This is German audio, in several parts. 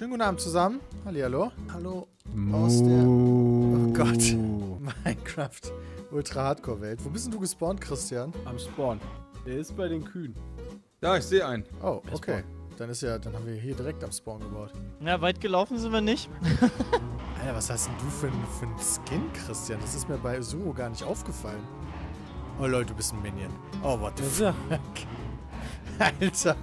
Schönen guten Abend zusammen. Hallihallo. Hallo aus der oh Gott. Minecraft Ultra Hardcore Welt. Wo bist denn du gespawnt, Christian? Am Spawn. Der ist bei den Kühen. Ja, ich sehe einen. Oh, okay. Dann ist ja, dann haben wir hier direkt am Spawn gebaut. Ja, weit gelaufen sind wir nicht. Alter, was hast denn du für einen für ein Skin, Christian? Das ist mir bei Suro gar nicht aufgefallen. Oh Leute, du bist ein Minion. Oh, what the fuck. Alter.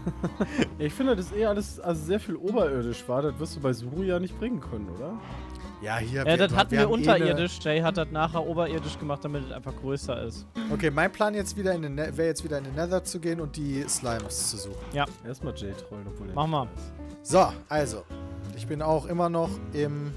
ich finde, das ist eh alles also sehr viel oberirdisch war. Das wirst du bei Suru ja nicht bringen können, oder? Ja, hier. Ja, das hatten wir, wir unterirdisch. Eh Jay hat das nachher oberirdisch gemacht, damit es einfach größer ist. Okay, mein Plan jetzt wieder in den ne wäre jetzt wieder in den Nether zu gehen und die Slimes zu suchen. Ja. Erstmal Jay trollen, obwohl Mach mal. So, also. Ich bin auch immer noch im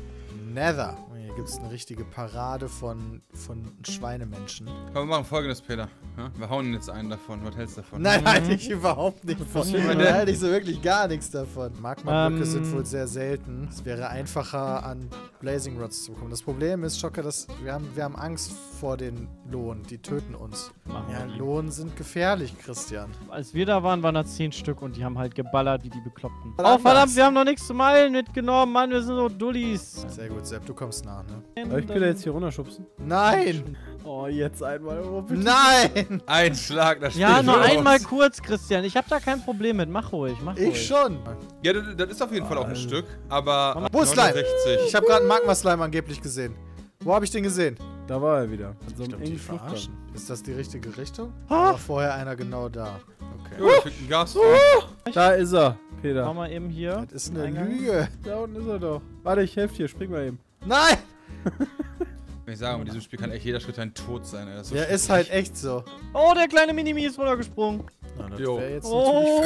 Nether. Gibt es eine richtige Parade von, von Schweinemenschen. Komm, wir machen folgendes, Peter. Wir hauen jetzt einen davon. Was hältst du davon? Nein, halte ich überhaupt nicht von. Da halte ich so wirklich gar nichts davon. Magma-Blöcke ähm, sind wohl sehr selten. Es wäre einfacher, an Blazing Rods zu kommen. Das Problem ist, Schocker, dass wir haben, wir haben Angst vor den Lohn. Die töten uns. Machen ja, Lohn sind gefährlich, Christian. Als wir da waren, waren da zehn Stück und die haben halt geballert wie die Bekloppten. Oh, verdammt, wir haben noch nichts zu meilen mitgenommen. Mann, wir sind so Dullis. Sehr gut, Sepp, du kommst nach, ne? Soll ich Peter jetzt hier runterschubsen? Nein! Oh, jetzt einmal. Oh, Nein! Ein Schlag, das Ja, nur einmal kurz, Christian. Ich hab da kein Problem mit. Mach ruhig, mach ruhig. Ich schon. Ja, das, das ist auf jeden Fall auch ein Stück, aber Wo ist Slime? Ich hab gerade einen Magma-Slime angeblich gesehen. Wo hab ich den gesehen? Da war er wieder. So ich glaub, die verarschen. Ist das die richtige Richtung? Ah. War vorher einer genau da. Okay. Uh. Ja, Gas. Uh. Da ist er, Peter. Mach mal eben hier. Das ist eine Lüge. Da unten ist er doch. Warte, ich helfe dir. Spring mal eben. Nein! ich sagen, mit diesem Spiel kann echt jeder Schritt ein Tod sein. Ey. So ja, ist halt echt so. Oh, der kleine Minimi ist runtergesprungen. Na, das wäre jetzt oh.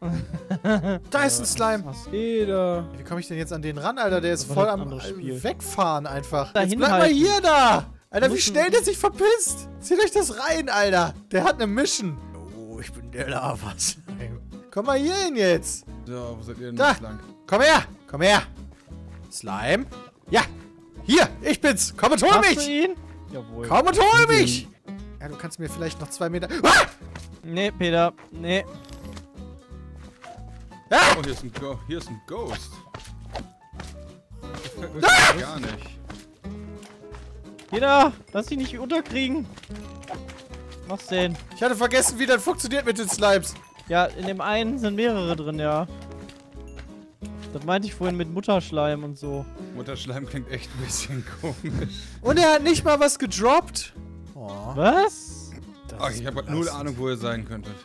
da ist ein Slime. Jeder. Wie komme ich denn jetzt an den ran, Alter? Der ist voll am Wegfahren einfach. Dahin jetzt bleib mal hier da. Alter, wie schnell der sich verpisst. Zieht euch das rein, Alter. Der hat eine Mission. Oh, ich bin der Lava. Komm mal hier hin jetzt. So, wo seid ihr denn da. lang? Komm her. Komm her. Slime. Ja. Hier, ich bin's. Komm und hol Hast mich. Du ihn? Jawohl. Komm und hol mich. Ja, du kannst mir vielleicht noch zwei Meter... Ah! Nee, Peter. Nee. Ah! Oh, hier ist ein, Go hier ist ein Ghost. Das gefällt mir ah! gar nicht. Peter, lass dich nicht unterkriegen. Was denn? Ich hatte vergessen, wie das funktioniert mit den Slimes. Ja, in dem einen sind mehrere drin, ja. Das meinte ich vorhin mit Mutterschleim und so. Mutterschleim klingt echt ein bisschen komisch. Und er hat nicht mal was gedroppt. Oh. Was? Ach, ich habe null Ahnung, wo ihr sein könntet.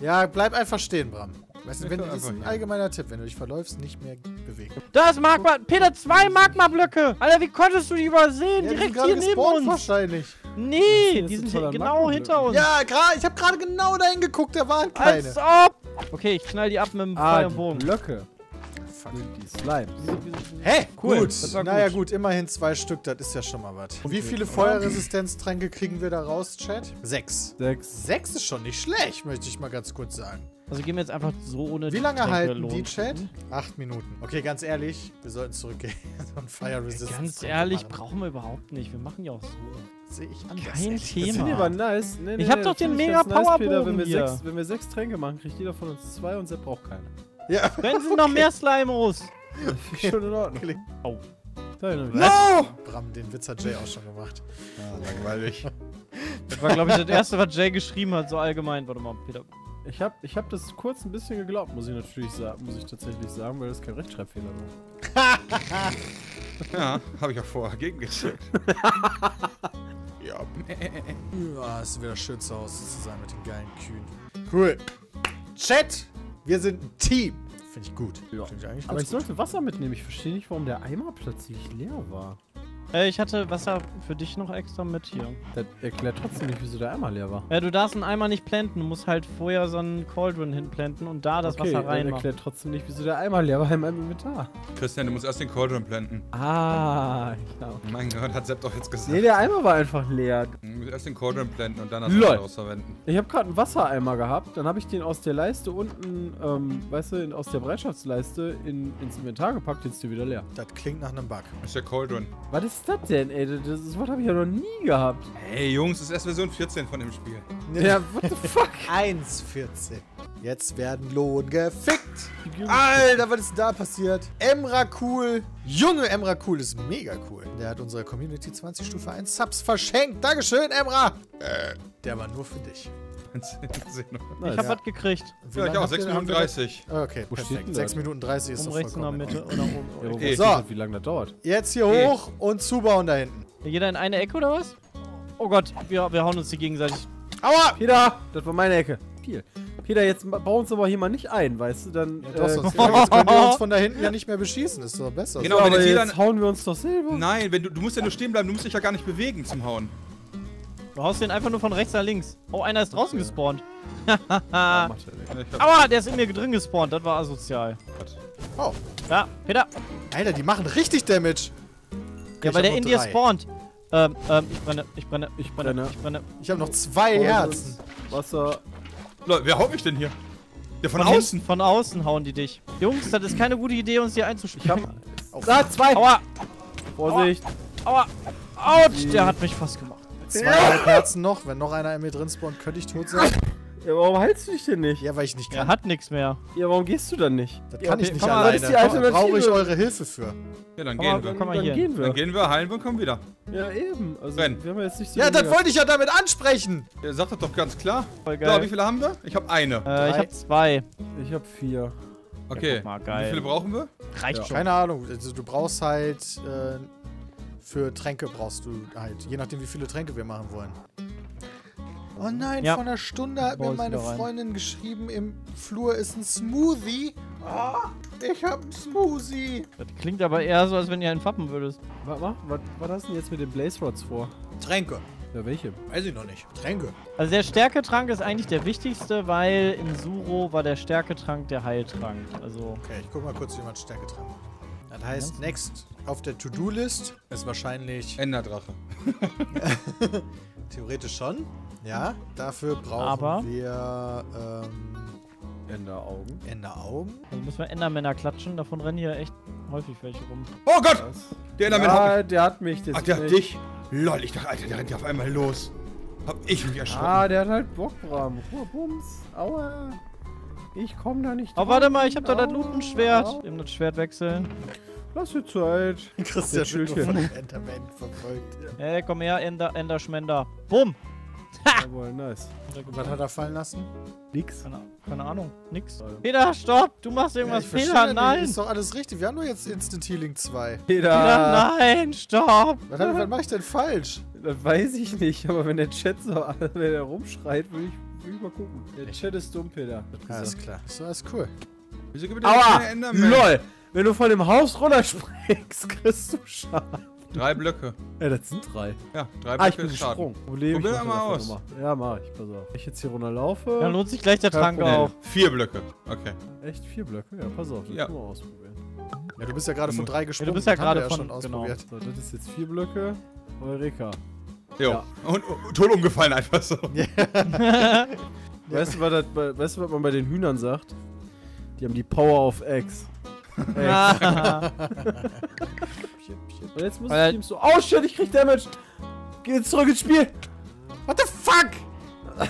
Ja, bleib einfach stehen, Bram. Weißt du, wenn, das ist ein allgemeiner Tipp, wenn du dich verläufst, nicht mehr bewegen. Da ist Magma. Peter, zwei Magma-Blöcke. Alter, wie konntest du die übersehen? Ja, Direkt hier neben uns. wahrscheinlich. Nee, die sind genau hinter uns. Ja, ich habe gerade genau dahin geguckt, da waren keine. Als ob. Okay, ich knall die ab mit dem ah, Feuerbogen. Blöcke. Fuck. Die Slimes. Hä? Cool. Gut. Naja, gut, immerhin zwei Stück, das ist ja schon mal was. Wie viele Feuerresistenztränke kriegen wir da raus, Chat? Sechs. Sechs. Sechs ist schon nicht schlecht, möchte ich mal ganz kurz sagen. Also gehen wir jetzt einfach so ohne Wie lange halten los. die, Chat? Acht Minuten. Okay, ganz ehrlich, wir sollten zurückgehen. so ein Fire Resistance. Ganz ehrlich, brauchen wir überhaupt nicht. Wir machen ja auch so. Sehe ich anders. Kein ehrlich. Thema. Das finde ich aber nice. Nee, nee, ich hab nee, doch den mega Powerbogen nice, wenn wir, sechs, wenn wir sechs Tränke machen, kriegt jeder von uns zwei und Sepp braucht keine. Ja. Wenn sind noch mehr Slimos. Okay. Schon in Ordnung. Oh. No! Bram, den Witz hat Jay auch schon gemacht. Ah, langweilig. Das war, glaube ich, das erste, was Jay geschrieben hat, so allgemein. Warte mal, Peter. Ich habe ich hab das kurz ein bisschen geglaubt, muss ich natürlich sagen, muss ich tatsächlich sagen, weil das kein Rechtschreibfehler war. ja, habe ich auch vorher gegengecheckt. ja. ja, es ist wieder schön zu Hause zu sein mit den geilen Kühen. Cool. Chat, wir sind ein Team. Finde ich gut. Ja. Find ich Aber ich gut. sollte Wasser mitnehmen. Ich verstehe nicht, warum der Eimer plötzlich leer war. Äh, ich hatte Wasser für dich noch extra mit hier. Das erklärt trotzdem nicht, wieso der Eimer leer war. Ja, du darfst einen Eimer nicht planten. Du musst halt vorher so einen Cauldron hinplanten und da das okay, Wasser rein. Das erklärt trotzdem nicht, wieso der Eimer leer war in meinem Inventar. Christian, du musst erst den Cauldron planten. Ah, ja. Mein Gott, hat Sepp doch jetzt gesagt. Nee, der Eimer war einfach leer. Du musst erst den Cauldron planten und dann das Wasser daraus verwenden. Ich habe gerade einen Wassereimer gehabt. Dann habe ich den aus der Leiste unten, ähm, weißt du, aus der Bereitschaftsleiste in, ins Inventar gepackt. Jetzt ist der wieder leer. Das klingt nach einem Bug. Das ist der Cauldron. Was ist das denn, ey? Das Wort habe ich ja noch nie gehabt. Hey Jungs, das ist erst Version 14 von dem Spiel. Ja, what the fuck? 1,14. Jetzt werden Lohn gefickt. Alter, was ist denn da passiert? Emrakul. Junge, Emrakul ist mega cool. Der hat unserer Community 20 Stufe 1 Subs verschenkt. Dankeschön, Emra. Äh, der war nur für dich. Ich hab Ja. was gekriegt. Wie Ja, ich lange auch, habt 6 ihr- Minuten habt ihr 30. das- Okay, Wo perfekt. denn 6 das? Minuten 30 ist Um doch rechts in der Mitte oder Ja, oben. wo So. so. wie lange das dauert. Jetzt hier Okay. hoch und zubauen da hinten. Jeder in eine Ecke oder was? Oh Gott, wir, wir hauen uns die gegenseitig. Aua! Peter, das war meine Ecke. Viel. Peter, jetzt ma- bau uns aber hier mal nicht ein, weißt du, dann... Ja, doch, äh, sonst jetzt könnt ihr uns von da hinten ja nicht mehr beschießen. Ist doch besser. Genau, so. wenn aber jetzt jetzt jeder- hauen wir uns doch selber. Nein, wenn du, du musst ja nur stehen bleiben, du musst dich ja gar nicht bewegen zum Hauen. Du haust den einfach nur von rechts nach links. Oh, einer ist draußen gespawnt. Ja, ja. Ja, ich Aua, der ist in mir drin gespawnt. Das war asozial. Oh, Ja, Peter. Alter, die machen richtig Damage. Ja, Ich weil der in dir spawnt. Ähm, ähm, ich brenne, ich brenne, ich brenne, brenne. ich brenne. Ich habe noch zwei Pause, Herzen. Wasser. Leute, wer haut mich denn hier? Der von, hinten- außen. Von außen hauen die dich. Jungs, das ist keine gute Idee, uns hier Ich einzuspielen. hab... Da, zwei! Aua, Vorsicht! aua, autsch, der hat mich fast gemacht. Zweieinhalb Herzen noch. Wenn noch einer in mir drin spawnt, könnte ich tot sein. Ja, warum heilst du dich denn nicht? Ja, weil ich nicht Er kann. hat nichts mehr. Ja, warum gehst du dann nicht? Das Ja, kann ich okay, nicht komm alleine. Da brauche ich eure Hilfe für. Ja, dann Komm gehen wir. komm dann hier. gehen wir. Dann gehen wir, heilen wir und kommen wieder. Ja, eben. Also, Renn. wir haben ja jetzt nicht so Ja, das wollte ich ja damit ansprechen. Der sagt das doch ganz klar. Voll So, geil. wie viele haben wir? Ich habe eine. äh, ich Drei. hab zwei. Ich hab vier. Okay. guck mal, Wie viele brauchen wir? Reicht Ja. schon. Keine Ahnung. Also, du brauchst halt. Äh, für Tränke brauchst du halt. Je nachdem, wie viele Tränke wir machen wollen. Oh nein, Ja. vor einer Stunde hat mir meine. Freundin geschrieben, im Flur ist ein Smoothie. Ah, ich hab einen Smoothie. Das klingt aber eher so, als wenn ihr einen fappen würdest. Warte mal, was, was hast du denn jetzt mit den Blaze Rods vor? Tränke. Ja, welche? Weiß ich noch nicht. Tränke. Also der Stärketrank ist eigentlich der wichtigste, weil in Suro war der Stärketrank der Heiltrank. Also Okay, ich guck mal kurz, wie man Stärke dran hat. Das heißt, next auf der To-Do-List ist wahrscheinlich Enderdrache. theoretisch schon. Ja, dafür brauchen Aber- wir ähm, Enderaugen. Enderaugen. Also müssen wir Endermänner klatschen, davon rennen hier echt häufig welche rum. Oh Gott! Was? Der Enderman hat mich. Ja, der hat mich. Der Ach, der hat dich. Lol, ich dachte, Alter, der rennt ja auf einmal los. Hab ich mich erschrocken. Ah, der hat halt Bockbram. Ruhe, Bums. Aua. Ich komm da nicht Oh, dran. warte mal, ich hab da das Lootenschwert. aua. Wir haben das Schwert wechseln. Lass dir Zeit. Christian wird nur von den Enderman verfolgt. Hey, komm her, Ender, Enderschmender. Bumm! Jawohl, nice. Was hat er fallen lassen? Nix. Keine, keine Ahnung, nix. Peter, stopp! Du machst irgendwas verstehe Fehler, nein! Ist doch alles richtig. Wir haben nur jetzt Instant Healing 2. Peter. Peter, nein, stopp! Was, was mache ich denn falsch? Das weiß ich nicht, aber wenn der Chat so wenn er rumschreit, würde ich, würd ich mal gucken. Der Chat ist dumm, Peter. Alles klar. So, alles cool. Wieso gibt es Aua! LOL! Wenn du von dem Haus runterspringst, kriegst du Schaden. Drei Blöcke. Ja, das sind drei. Ja, drei Blöcke Ah, ich bin ist Schaden. gesprungen. Problem, Probier ich mal aus. nochmal. Ja, mach ich. Pass auf. Wenn ich jetzt hier runterlaufe. Dann lohnt sich gleich der Trank auch. Vier Blöcke. Okay. Echt vier Blöcke? Ja, pass auf. Das Ja. können wir ausprobieren. Ja, du bist ja gerade von drei gesprungen. bist ja das haben wir gerade von- schon genau. ausprobiert. So, das ist jetzt vier Blöcke. Eureka. Jo. Ja. Und, und tot umgefallen einfach so. Weißt, du, was das, weißt du, was man bei den Hühnern sagt? Die haben die Power of X. Und jetzt muss ich ihm so. Oh shit, ich krieg Damage! Geh jetzt zurück ins Spiel! What the fuck?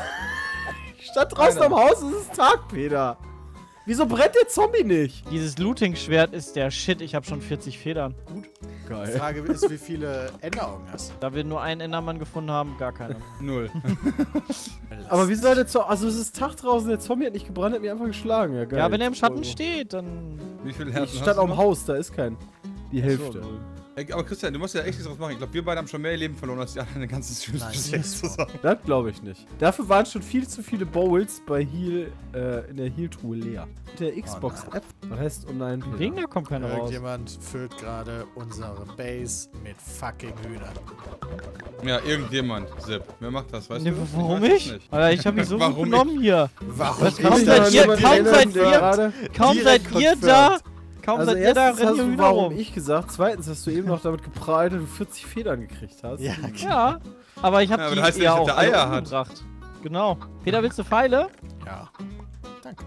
Ich stand draußen Alter. am Haus, es ist Tag, Peter. Wieso brennt der Zombie nicht? Dieses Looting-Schwert ist der Shit. Ich habe schon 40 Federn. Gut. Die Geil. Frage ist, wie viele Enderaugen hast Da wir nur einen Endermann gefunden haben, gar keine. Null. Aber wieso hat der Zombie. Also, es ist Tag draußen, der Zombie hat nicht gebrannt, hat mich einfach geschlagen. Ja, geil. Ja, wenn er im Schatten steht, dann. Wie viele Ich Herzen stand hast du am? Haus, da ist kein. Die Hälfte. Ey, Aber Christian, du musst ja echt nichts draus machen. Ich glaube, wir beide haben schon mehr Leben verloren als die anderen den ganzen Stream Nein, bis das jetzt zusammen. Das glaube ich nicht. Dafür waren schon viel zu viele Bowls bei Heal, äh, in der Heal-Truhe leer. Der Xbox-App. Was heißt oh nein, Peter? Wegen da kommt keiner raus. Irgendjemand füllt gerade unsere Base mit fucking Hühnern. Ja, irgendjemand. Sepp. Wer macht das, weißt Nee, du? warum ich? nicht. Alter, ich habe mich so gut genommen hier. Warum? Was kaum seid ihr- kaum seid ihr- gerade- Kaum seid ihr da. Kaum Also seid ihr da, erstens rennen hast hier du Hühner warum rum. ich gesagt, zweitens hast du eben noch damit geprahlt, dass du 40 Federn gekriegt hast. Ja, Ja, aber ich habe Ja, aber die das heißt ja eher nicht, auch Eier hat. umgebracht. Genau. Peter, willst du Pfeile? ja. Danke.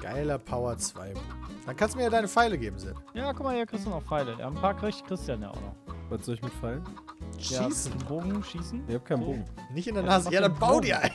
Geiler Power 2. Dann kannst du mir ja deine Pfeile geben, Sepp. Ja, guck mal, hier kriegst du noch Pfeile. Ja, ein paar kriegt Christian ja auch noch. Was soll ich mit? Ja, Schießen. einen Bogen schießen. Ich hab keinen So. Bogen. Nicht in der Ja, Nase. Ja, dann bau dir ein.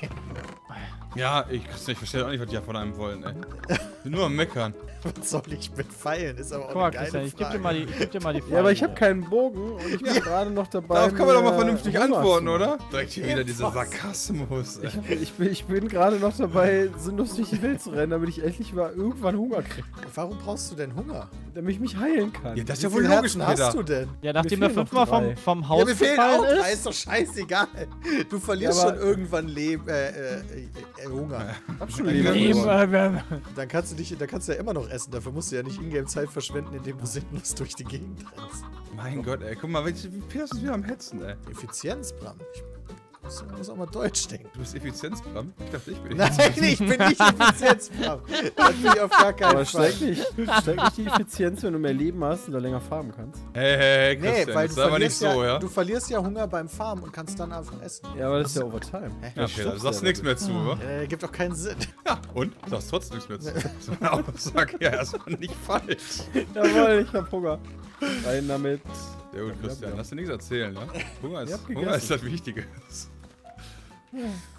Ja, ich, ich verstehe auch nicht, was die von einem wollen, ey. Nur am Meckern. Was soll ich mit Pfeilen? Ist aber auch Guck mal, eine geile Christian, ich geb dir Frage. mal die, ich geb dir mal die Frage. Ja, aber ich habe keinen Bogen und ich bin Ja. gerade noch dabei. Darauf kann man doch mal vernünftig antworten, oder? Direkt hier wieder dieser Sarkasmus, ey. Ich, ich bin, ich bin gerade noch dabei, sinnlos durch die Welt zu rennen, damit ich endlich mal irgendwann Hunger kriege. Warum brauchst du denn Hunger? Damit ich mich heilen kann. Ja, das ist ja wohl logisch, Herzen hast Peter. du denn? Ja, nachdem er fünfmal vom, vom Ja, Haus mir fehlen gefallen auch drei, ist. ist doch scheißegal. Du verlierst Ja, schon irgendwann Leben, äh, äh, äh, Hunger. hab schon Leben äh, Dann kannst du dich, dann kannst du ja immer noch essen. Dafür musst du ja nicht Ingame Zeit verschwenden, indem du sinnlos durch die Gegend rennst. Mein Gott, ey. Guck mal, Peter ist wieder am Hetzen, ey. Effizienz, Bram. Ich muss, muss auch mal Deutsch denken. Du bist Effizienzprogramm? Ich dachte, ich bin Nein, ich bin nicht Effizienz, Bram. Das bin ich auf gar keinen Aber Fall. steigt nicht, steigt nicht die Effizienz, wenn du mehr Leben hast und da länger farmen kannst? Hey, hey, hey, Nee, Christian, weil das du ist aber nicht verlierst, so, ja, ja? du verlierst ja Hunger beim Farmen und kannst dann einfach essen. Ja, aber das ist ja Overtime. Ja, Peter, du sagst nichts mehr zu, wa? Äh, gibt doch keinen Sinn. Ja, und? Du sagst trotzdem nichts mehr zu. So eine Aussage ja erstmal nicht falsch. Jawohl, ich hab Hunger. Rein damit. Sehr gut, Christian. Lass dir nichts erzählen, ja? Hunger ist, Hunger ist das Wichtige. 嗯。